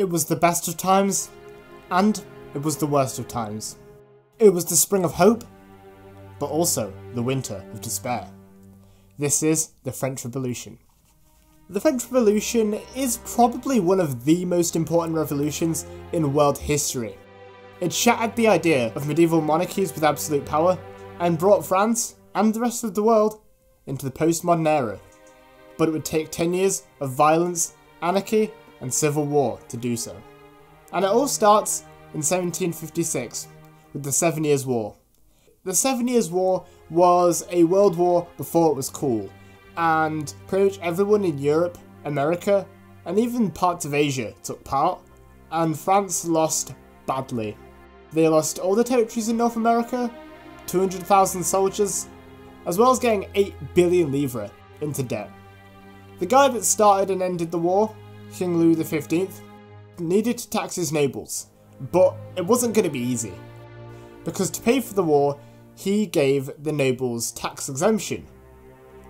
It was the best of times, and it was the worst of times. It was the spring of hope, but also the winter of despair. This is the French Revolution. The French Revolution is probably one of the most important revolutions in world history. It shattered the idea of medieval monarchies with absolute power and brought France and the rest of the world into the postmodern era. But it would take 10 years of violence, anarchy, and civil war to do so. And it all starts in 1756 with the Seven Years' War. The Seven Years' War was a world war before it was cool, and pretty much everyone in Europe, America, and even parts of Asia took part, and France lost badly. They lost all the territories in North America, 200,000 soldiers, as well as getting 8 billion livres into debt. The guy that started and ended the war, King Louis XV, needed to tax his nobles, but it wasn't going to be easy. Because to pay for the war, he gave the nobles tax exemption.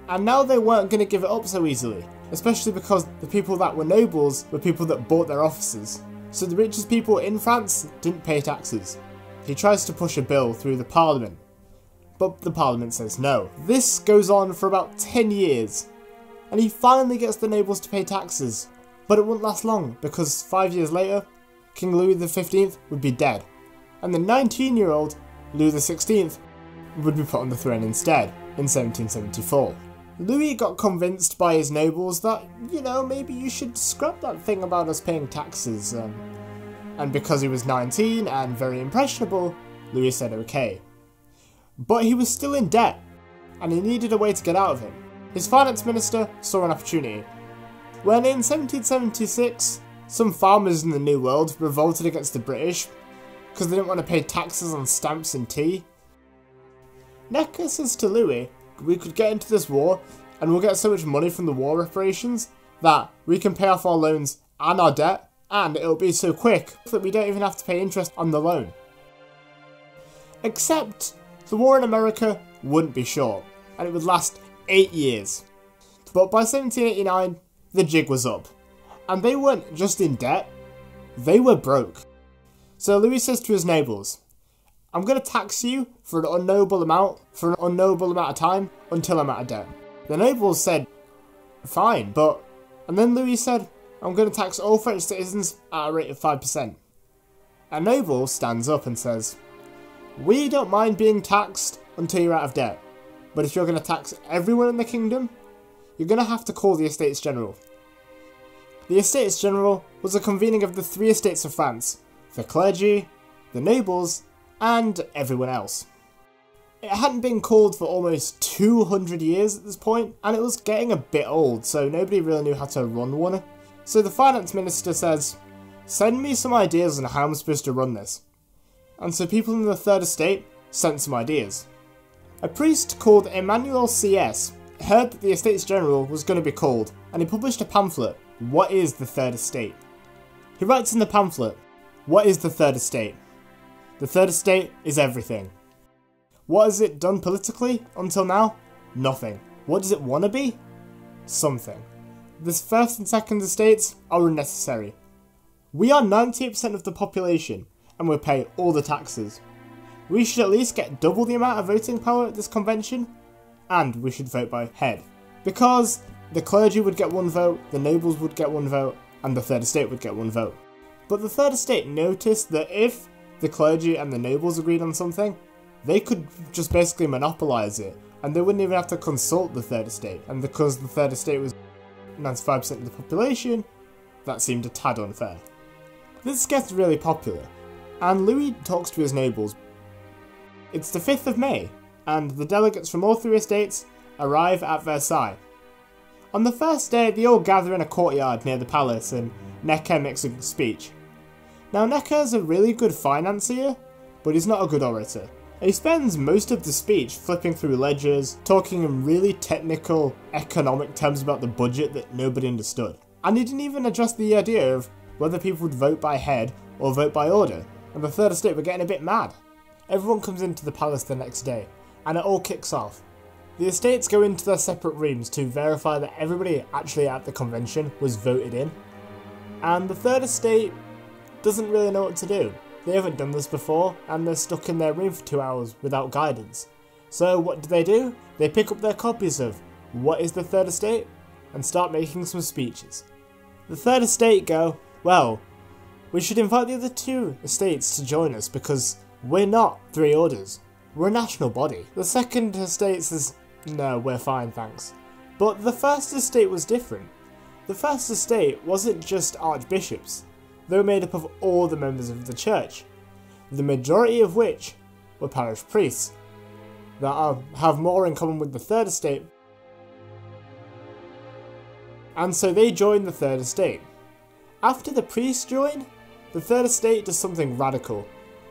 And now they weren't going to give it up so easily, especially because the people that were nobles were people that bought their offices. So the richest people in France didn't pay taxes. He tries to push a bill through the parliament, but the parliament says no. This goes on for about 10 years, and he finally gets the nobles to pay taxes. But it wouldn't last long, because five years later, King Louis XV would be dead, and the 19 year old Louis XVI would be put on the throne instead in 1774. Louis got convinced by his nobles that, you know, maybe you should scrap that thing about us paying taxes. Um, and because he was 19 and very impressionable, Louis said okay. But he was still in debt, and he needed a way to get out of it. His finance minister saw an opportunity. When in 1776, some farmers in the New World revolted against the British because they didn't want to pay taxes on stamps and tea. Necker says to Louis, we could get into this war and we'll get so much money from the war reparations that we can pay off our loans and our debt and it'll be so quick that we don't even have to pay interest on the loan. Except the war in America wouldn't be short and it would last 8 years. But by 1789 the jig was up and they weren't just in debt, they were broke. So Louis says to his nobles, I'm going to tax you for an unknowable amount, for an unknowable amount of time, until I'm out of debt. The nobles said, fine, but... And then Louis said, I'm going to tax all French citizens at a rate of 5%. A noble stands up and says, We don't mind being taxed until you're out of debt, but if you're going to tax everyone in the kingdom, you're going to have to call the Estates General. The Estates General was a convening of the three estates of France, the clergy, the nobles, and everyone else. It hadn't been called for almost 200 years at this point, and it was getting a bit old, so nobody really knew how to run one. So the finance minister says, send me some ideas on how I'm supposed to run this. And so people in the third estate sent some ideas. A priest called Emmanuel Sieyès heard that the Estates General was going to be called, and he published a pamphlet, What is the Third Estate? He writes in the pamphlet, what is the Third Estate? The Third Estate is everything. What has it done politically until now? Nothing. What does it want to be? Something. The First and Second Estates are unnecessary. We are 98% of the population and we pay all the taxes. We should at least get double the amount of voting power at this convention and we should vote by head. Because the clergy would get one vote, the nobles would get one vote, and the Third Estate would get one vote. But the Third Estate noticed that if the clergy and the nobles agreed on something, they could just basically monopolise it, and they wouldn't even have to consult the Third Estate. And because the Third Estate was 95% of the population, that seemed a tad unfair. This gets really popular, and Louis talks to his nobles. It's the 5th of May, and the delegates from all three estates arrive at Versailles. On the first day, they all gather in a courtyard near the palace, and Necker makes a speech. Now Necker is a really good financier, but he's not a good orator. He spends most of the speech flipping through ledgers, talking in really technical economic terms about the budget that nobody understood. And he didn't even address the idea of whether people would vote by head or vote by order, and the Third Estate were getting a bit mad. Everyone comes into the palace the next day, and it all kicks off. The estates go into their separate rooms to verify that everybody actually at the convention was voted in, And the Third Estate doesn't really know what to do. They haven't done this before, and they're stuck in their room for two hours without guidance. So what do they do? They pick up their copies of What is the Third Estate? and start making some speeches. The Third Estate go, well, we should invite the other two estates to join us because we're not three orders, we're a national body. The Second Estate says, no, we're fine, thanks. But the First Estate was different. The First Estate wasn't just archbishops, they were made up of all the members of the church, the majority of which were parish priests, that are, have more in common with the Third Estate. And so they join the Third Estate. After the priests join, the Third Estate does something radical.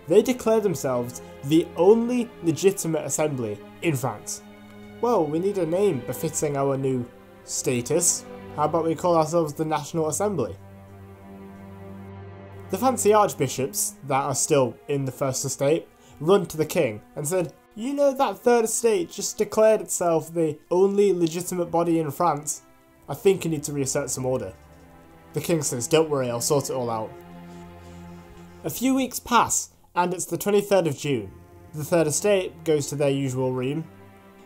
They declare themselves the only legitimate assembly in France. Well, we need a name befitting our new status. How about we call ourselves the National Assembly? The fancy archbishops that are still in the First Estate run to the king and said, You know that Third Estate just declared itself the only legitimate body in France. I think you need to reassert some order. The king says, Don't worry, I'll sort it all out. A few weeks pass, and it's the 23rd of June. The Third Estate goes to their usual room,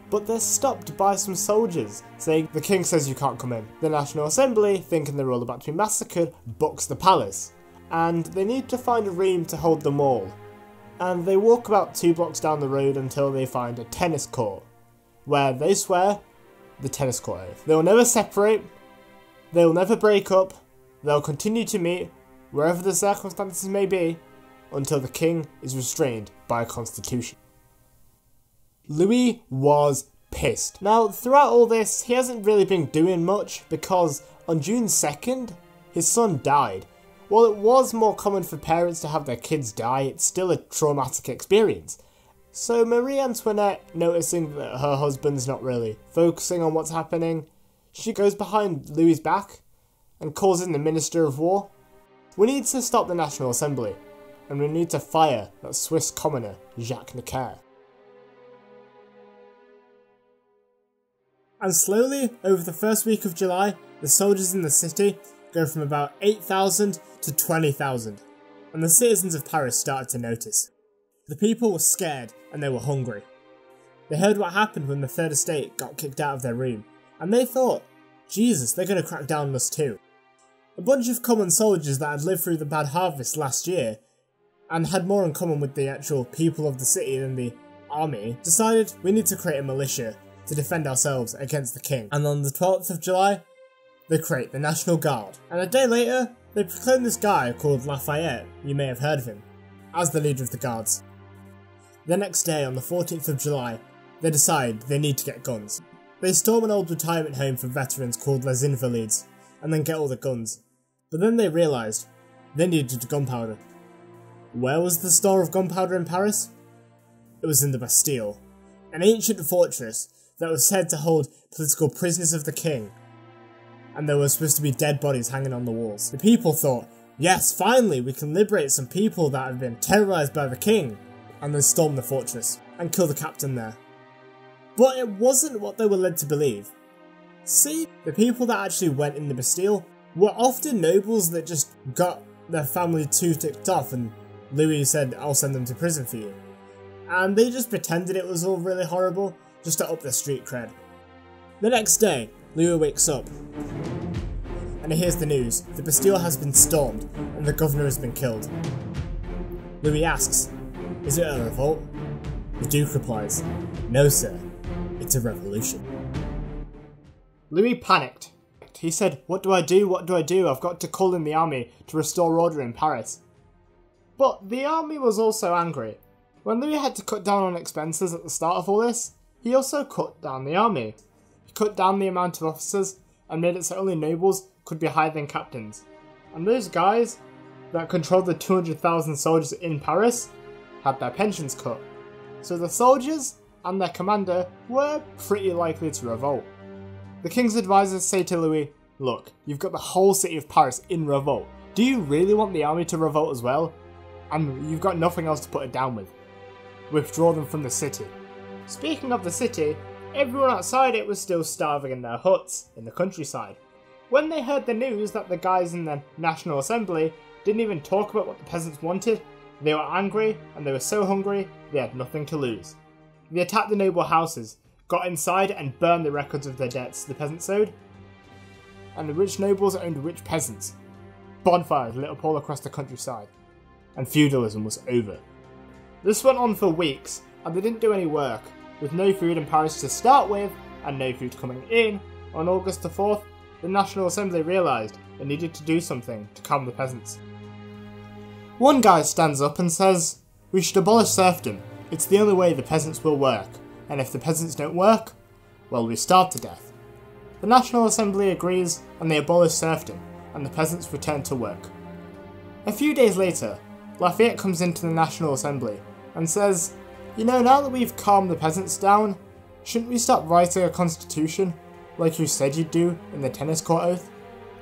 but they're stopped by some soldiers, saying the king says you can't come in. The National Assembly, thinking they're all about to be massacred, books the palace, and they need to find a room to hold them all. And they walk about two blocks down the road until they find a tennis court, where they swear the tennis court oath. They will never separate, they will never break up, they'll continue to meet wherever the circumstances may be until the king is restrained by a constitution. Louis was pissed. Now, throughout all this, he hasn't really been doing much because on June 2nd, his son died. While it was more common for parents to have their kids die, it's still a traumatic experience. So Marie Antoinette, noticing that her husband's not really focusing on what's happening, she goes behind Louis's back and calls in the Minister of War. We need to stop the National Assembly, and we need to fire that Swiss commoner, Jacques Necker. And slowly, over the first week of July, the soldiers in the city go from about 8,000 to 20,000, and the citizens of Paris started to notice. The people were scared and they were hungry. They heard what happened when the Third Estate got kicked out of their room, and they thought, Jesus, they're going to crack down on us too. A bunch of common soldiers that had lived through the bad harvest last year, and had more in common with the actual people of the city than the army, decided we need to create a militia to defend ourselves against the king. And on the 12th of July, they create the National Guard. And a day later, they proclaim this guy called Lafayette, you may have heard of him, as the leader of the guards. The next day, on the 14th of July, they decide they need to get guns. They storm an old retirement home for veterans called Les Invalides, and then get all the guns. But then they realised they needed gunpowder. Where was the store of gunpowder in Paris? It was in the Bastille, an ancient fortress that was said to hold political prisoners of the king, and there were supposed to be dead bodies hanging on the walls. The people thought, yes, finally, we can liberate some people that have been terrorised by the king, and they stormed the fortress and killed the captain there. But it wasn't what they were led to believe. See, the people that actually went in the Bastille were often nobles that just got their family too ticked off and Louis said, I'll send them to prison for you. And they just pretended it was all really horrible just to up their street cred. The next day, Louis wakes up and he hears the news. The Bastille has been stormed and the governor has been killed. Louis asks, Is it a revolt? The Duke replies, No, sir, it's a revolution. Louis panicked. He said, What do I do? What do I do? I've got to call in the army to restore order in Paris. But the army was also angry. When Louis had to cut down on expenses at the start of all this, he also cut down the army. He cut down the amount of officers and made it so only nobles could be higher than captains. And those guys that controlled the 200,000 soldiers in Paris had their pensions cut. So the soldiers and their commander were pretty likely to revolt. The king's advisors say to Louis, Look, you've got the whole city of Paris in revolt. Do you really want the army to revolt as well? And you've got nothing else to put it down with. Withdraw them from the city. Speaking of the city, everyone outside it was still starving in their huts in the countryside. When they heard the news that the guys in the National Assembly didn't even talk about what the peasants wanted, they were angry and they were so hungry they had nothing to lose. They attacked the noble houses, got inside and burned the records of their debts the peasants owed, and the rich nobles owned rich peasants. Bonfires lit up all across the countryside, and feudalism was over. This went on for weeks, and they didn't do any work, with no food in Paris to start with, and no food coming in. On August the 4th, the National Assembly realised they needed to do something to calm the peasants. One guy stands up and says, We should abolish serfdom. It's the only way the peasants will work, and if the peasants don't work, well, we starve to death. The National Assembly agrees, and they abolish serfdom, and the peasants return to work. A few days later, Lafayette comes into the National Assembly and says, You know, now that we've calmed the peasants down, shouldn't we start writing a constitution, like you said you'd do in the tennis court oath?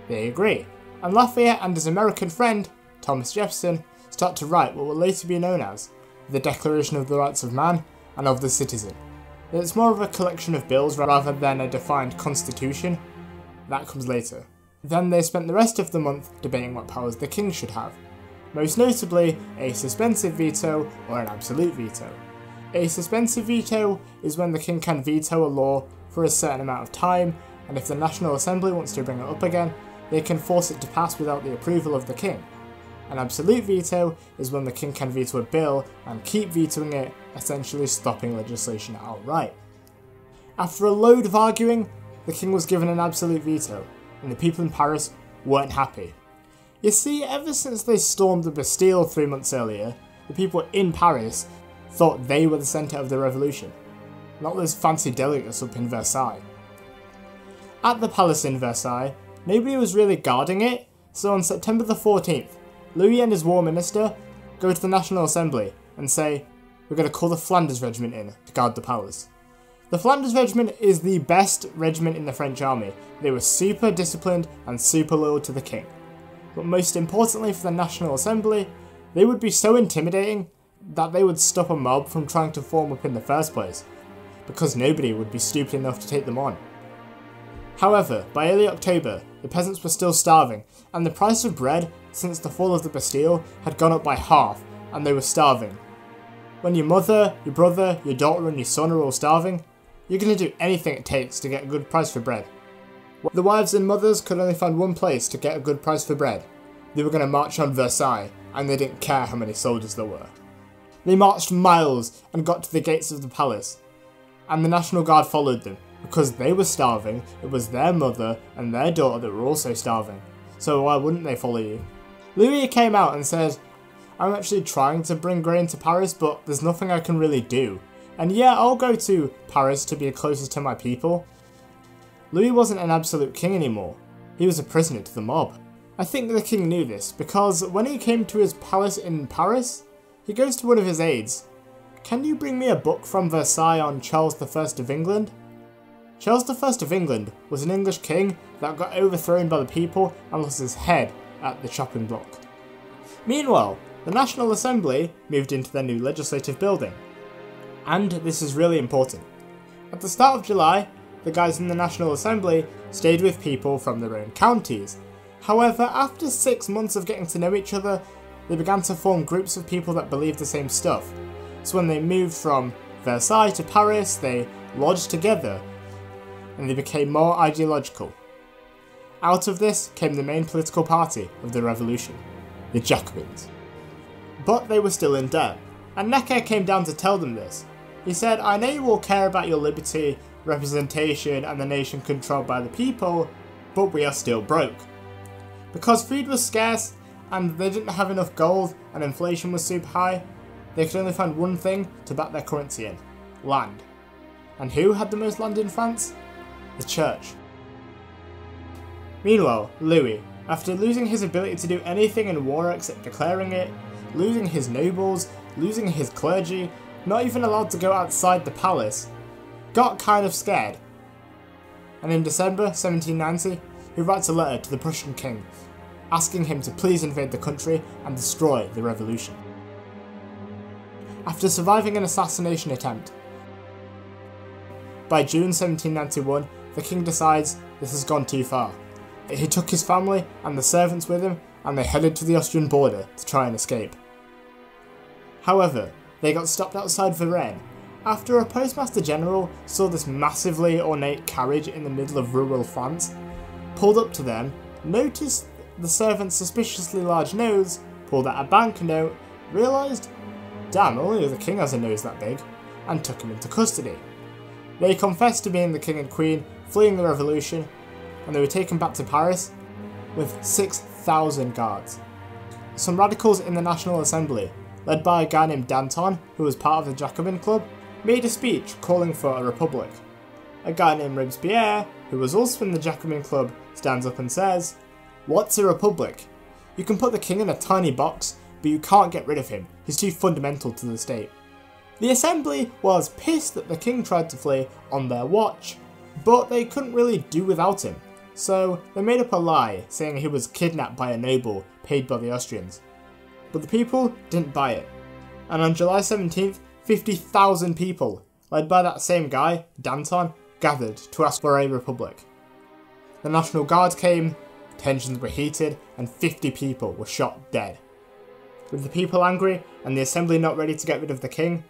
They agree, and Lafayette and his American friend, Thomas Jefferson, start to write what will later be known as the Declaration of the Rights of Man and of the Citizen. It's more of a collection of bills rather than a defined constitution. That comes later. Then they spent the rest of the month debating what powers the king should have, most notably a suspensive veto or an absolute veto. A suspensive veto is when the king can veto a law for a certain amount of time, and if the National Assembly wants to bring it up again, they can force it to pass without the approval of the king. An absolute veto is when the king can veto a bill and keep vetoing it, essentially stopping legislation outright. After a load of arguing, the king was given an absolute veto, and the people in Paris weren't happy. You see, ever since they stormed the Bastille three months earlier, the people in Paris thought they were the centre of the revolution, not those fancy delegates up in Versailles. At the palace in Versailles, nobody was really guarding it, so on September the 14th, Louis and his war minister go to the National Assembly and say, We're going to call the Flanders Regiment in to guard the palace. The Flanders Regiment is the best regiment in the French army. They were super disciplined and super loyal to the king. But most importantly for the National Assembly, they would be so intimidating that they would stop a mob from trying to form up in the first place, because nobody would be stupid enough to take them on. However, by early October, the peasants were still starving, and the price of bread since the fall of the Bastille had gone up by half, and they were starving. When your mother, your brother, your daughter, and your son are all starving, you're going to do anything it takes to get a good price for bread. The wives and mothers could only find one place to get a good price for bread. They were going to march on Versailles, and they didn't care how many soldiers there were. They marched miles and got to the gates of the palace, and the National Guard followed them. Because they were starving, it was their mother and their daughter that were also starving. So why wouldn't they follow you? Louis came out and said, I'm actually trying to bring grain to Paris, but there's nothing I can really do. And yeah, I'll go to Paris to be closest to my people. Louis wasn't an absolute king anymore. He was a prisoner to the mob. I think the king knew this, because when he came to his palace in Paris, he goes to one of his aides. Can you bring me a book from Versailles on Charles I of England? Charles I of England was an English king that got overthrown by the people and lost his head at the chopping block. Meanwhile, the National Assembly moved into their new legislative building. And this is really important. At the start of July, the guys in the National Assembly stayed with people from their own counties. However, after six months of getting to know each other, they began to form groups of people that believed the same stuff. So when they moved from Versailles to Paris, they lodged together and they became more ideological. Out of this came the main political party of the revolution, the Jacobins. But they were still in debt, and Necker came down to tell them this. He said, I know you all care about your liberty, representation, and the nation controlled by the people, but we are still broke. Because food was scarce, and they didn't have enough gold, and inflation was super high, they could only find one thing to back their currency in land. And who had the most land in France? The church. Meanwhile, Louis, after losing his ability to do anything in war except declaring it, losing his nobles, losing his clergy, not even allowed to go outside the palace, got kind of scared. And in December 1790, he writes a letter to the Prussian king, asking him to please invade the country and destroy the revolution. After surviving an assassination attempt, by June 1791, the king decides this has gone too far he took his family and the servants with him and they headed to the Austrian border to try and escape. However, they got stopped outside Varennes after a postmaster general saw this massively ornate carriage in the middle of rural France, pulled up to them, noticed the servant's suspiciously large nose, pulled out a banknote, realised, damn, only the king has a nose that big, and took him into custody. They confessed to being the king and queen, fleeing the revolution, and they were taken back to Paris with 6,000 guards. Some radicals in the National Assembly, led by a guy named Danton, who was part of the Jacobin Club, made a speech calling for a republic. A guy named Robespierre, who was also in the Jacobin Club, stands up and says, What's a republic? You can put the king in a tiny box, but you can't get rid of him. He's too fundamental to the state. The assembly was pissed that the king tried to flee on their watch, but they couldn't really do without him. So they made up a lie saying he was kidnapped by a noble paid by the Austrians. But the people didn't buy it. And on July 17th, 50,000 people, led by that same guy, Danton, gathered to ask for a republic. The National Guard came, tensions were heated, and 50 people were shot dead. With the people angry and the assembly not ready to get rid of the king,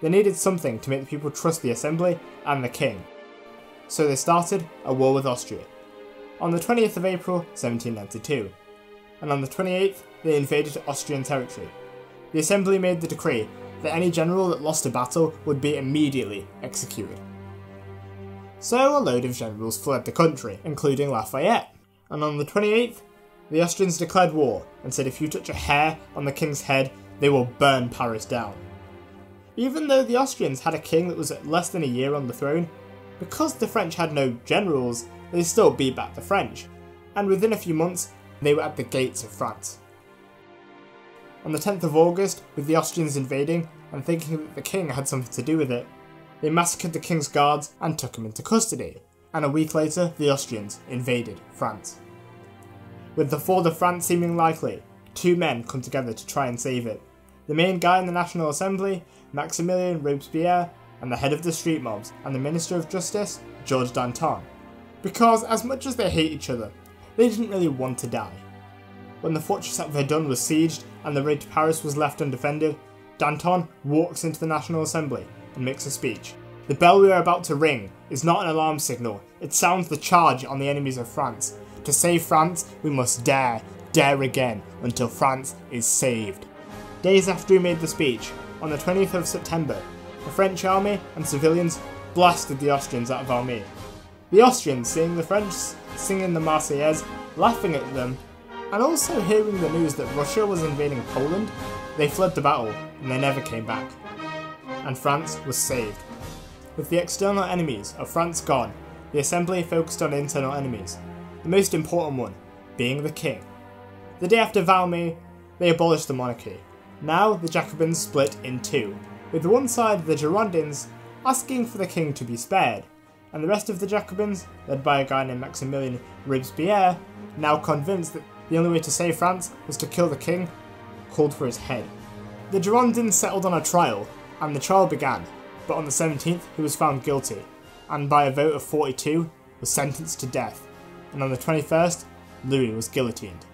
they needed something to make the people trust the assembly and the king. So they started a war with Austria. On the 20th of April 1792, and on the 28th they invaded Austrian territory. The assembly made the decree that any general that lost a battle would be immediately executed. So a load of generals fled the country, including Lafayette, and on the 28th, the Austrians declared war and said if you touch a hair on the king's head, they will burn Paris down. Even though the Austrians had a king that was less than a year on the throne, because the French had no generals, they still beat back the French, and within a few months, they were at the gates of France. On the 10th of August, with the Austrians invading and thinking that the king had something to do with it, they massacred the king's guards and took him into custody, and a week later the Austrians invaded France. With the fall of France seeming likely, two men come together to try and save it. The main guy in the National Assembly, Maximilien Robespierre, and the head of the street mobs, and the Minister of Justice, Georges Danton. Because as much as they hate each other, they didn't really want to die. When the fortress at Verdun was sieged and the road to Paris was left undefended, Danton walks into the National Assembly and makes a speech. The bell we are about to ring is not an alarm signal, it sounds the charge on the enemies of France. To save France, we must dare, dare again, until France is saved. Days after he made the speech, on the 20th of September, the French army and civilians blasted the Austrians out of Valmy. The Austrians, seeing the French singing the Marseillaise, laughing at them, and also hearing the news that Russia was invading Poland, they fled the battle and they never came back. And France was saved. With the external enemies of France gone, the assembly focused on internal enemies, the most important one being the king. The day after Valmy, they abolished the monarchy. Now the Jacobins split in two, with one side the Girondins asking for the king to be spared, and the rest of the Jacobins, led by a guy named Maximilien Robespierre, now convinced that the only way to save France was to kill the king, called for his head. The Girondins settled on a trial, and the trial began, but on the 17th he was found guilty, and by a vote of 42 was sentenced to death, and on the 21st Louis was guillotined.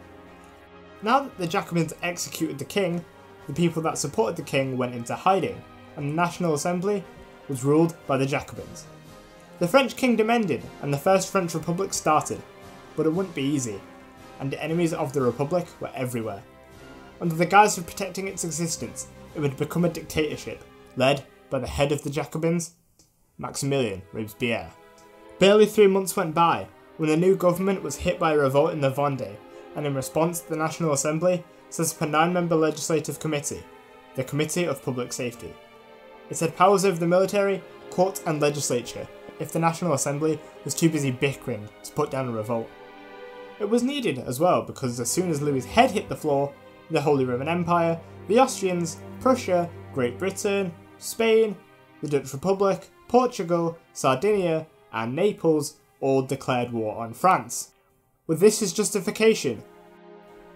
Now that the Jacobins executed the king, the people that supported the king went into hiding, and the National Assembly was ruled by the Jacobins. The French kingdom ended, and the First French Republic started, but it wouldn't be easy, and the enemies of the Republic were everywhere. Under the guise of protecting its existence, it would become a dictatorship, led by the head of the Jacobins, Maximilien Robespierre. Barely three months went by when the new government was hit by a revolt in the Vendée, and in response, the National Assembly set up a nine member legislative committee, the Committee of Public Safety. It had powers over the military, court, and legislature if the National Assembly was too busy bickering to put down a revolt. It was needed as well because as soon as Louis's head hit the floor, the Holy Roman Empire, the Austrians, Prussia, Great Britain, Spain, the Dutch Republic, Portugal, Sardinia, and Naples all declared war on France. With this as justification,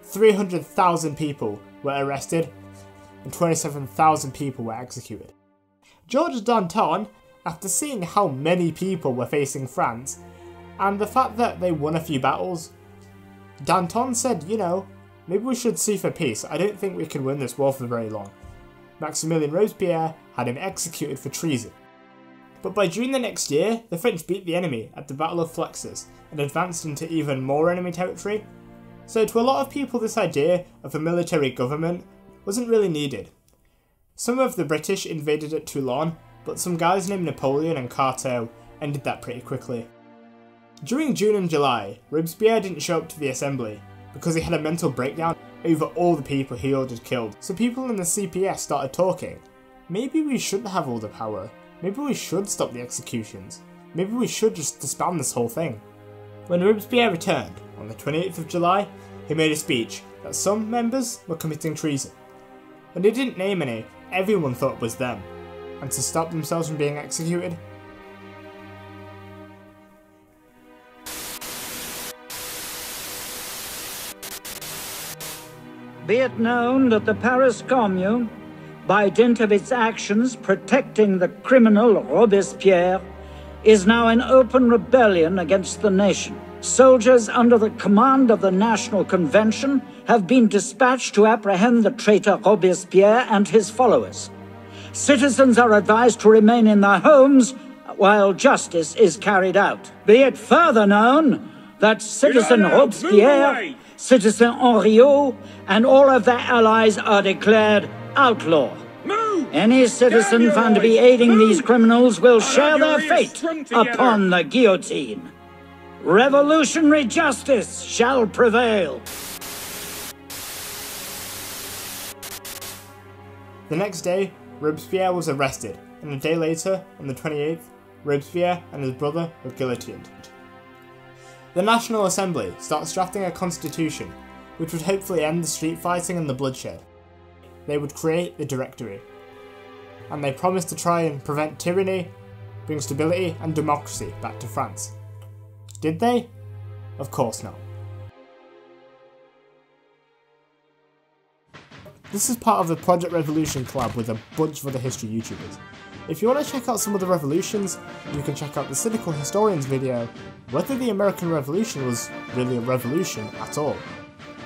300,000 people were arrested and 27,000 people were executed. Georges Danton, after seeing how many people were facing France, and the fact that they won a few battles, Danton said, you know, maybe we should see for peace. I don't think we can win this war for very long. Maximilien Robespierre had him executed for treason. But by June the next year, the French beat the enemy at the Battle of Fleurus and advanced into even more enemy territory. So to a lot of people this idea of a military government wasn't really needed. Some of the British invaded at Toulon, but some guys named Napoleon and Carteaux ended that pretty quickly. During June and July, Robespierre didn't show up to the assembly because he had a mental breakdown over all the people he ordered killed. So people in the CPS started talking. Maybe we shouldn't have all the power. Maybe we should stop the executions. Maybe we should just disband this whole thing. When Robespierre returned, on the 28th of July, he made a speech that some members were committing treason. When he didn't name any, everyone thought it was them. And to stop themselves from being executed, Be it known that the Paris Commune, by dint of its actions protecting the criminal Robespierre, is now in open rebellion against the nation. Soldiers under the command of the National Convention have been dispatched to apprehend the traitor Robespierre and his followers. Citizens are advised to remain in their homes while justice is carried out. Be it further known that citizen Robespierre Citizen Henriot, and all of their allies are declared outlaw. Move! Any citizen found to be aiding these criminals will share their fate upon the guillotine. Revolutionary justice shall prevail. The next day, Robespierre was arrested, and a day later, on the 28th, Robespierre and his brother were guillotined. The National Assembly starts drafting a constitution, which would hopefully end the street fighting and the bloodshed. They would create the Directory. And they promised to try and prevent tyranny, bring stability and democracy back to France. Did they? Of course not. This is part of the Project Revolution collab with a bunch of other history YouTubers. If you want to check out some of the revolutions, you can check out the Cynical Historians video, whether the American Revolution was really a revolution at all.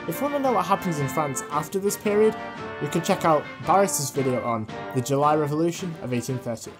If you want to know what happens in France after this period, you can check out Barris's video on the July Revolution of 1830.